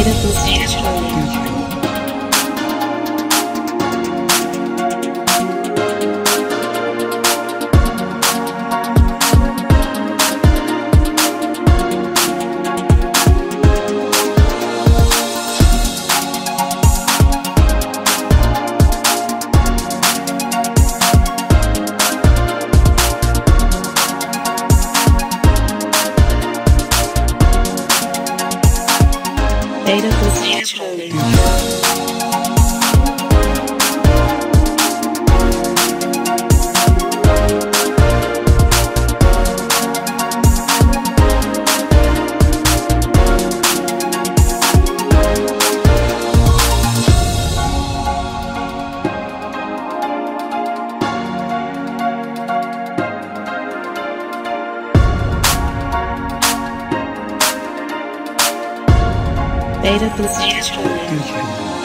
イルトスピーチ。data was Data Boost.